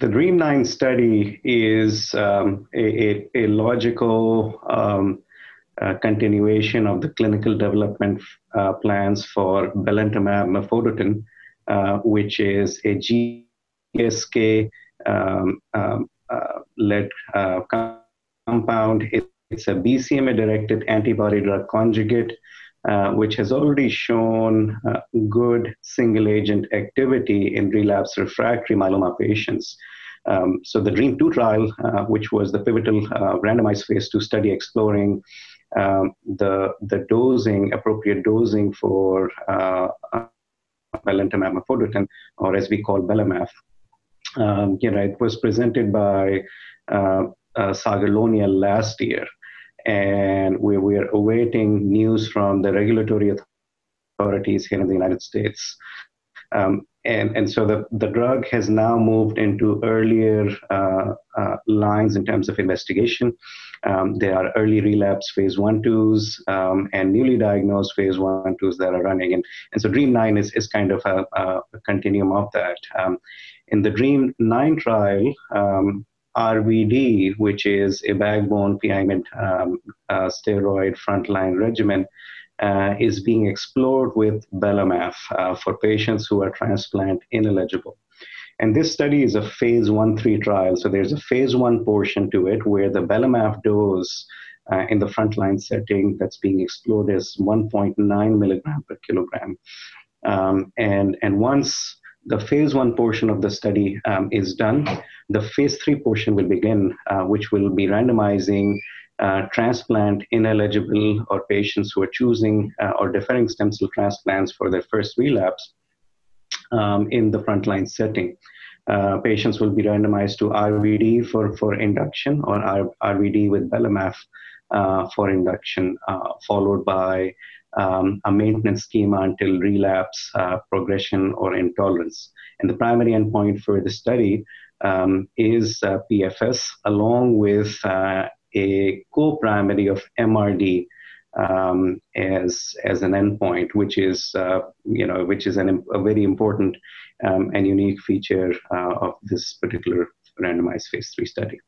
the DREAMM-9 study is um, a, a, a, logical um, uh, continuation of the clinical development uh, plans for belantamab mafodotin, uh, which is a GSK um, um uh, led uh, compound. It's a BCMA directed antibody drug conjugate. Uh, which has already shown uh, good single agent activity in relapse refractory myeloma patients. Um, so the DREAMM 2 trial, uh, which was the pivotal uh, randomized phase 2 study exploring um, the, the dosing, appropriate dosing for uh, belantamab mafodotin, or as we call belamaf. Um, you know, it was presented by uh, uh, last year and we, we are awaiting news from the regulatory authorities here in the United States. Um, and, and so the, the drug has now moved into earlier uh, uh, lines in terms of investigation. Um, there are early relapse phase one twos um, and newly diagnosed phase one twos that are running. And, and so DREAMM 9 is, is kind of a, a continuum of that. Um, in the DREAMM 9 trial, um, RVD, which is a backbone PIMID um, uh, steroid frontline regimen, uh, is being explored with belamaf uh, for patients who are transplant ineligible. And this study is a phase one three trial. So there's a phase one portion to it where the belamaf dose uh, in the frontline setting that's being explored is 1.9 milligram per kilogram. Um, and, and once the phase one portion of the study um, is done. The phase three portion will begin, uh, which will be randomizing uh, transplant ineligible or patients who are choosing uh, or deferring stem cell transplants for their first relapse um, in the frontline setting. Uh, patients will be randomized to RVD for, for induction or R- RVD with belamaf uh, for induction, uh, followed by um, a maintenance schema until relapse, uh, progression, or intolerance. And the primary endpoint for the study um, is uh, PFS, along with uh, a co-primary of MRD um, as as an endpoint, which is uh, you know which is an, a very important um, and unique feature uh, of this particular randomized phase three study.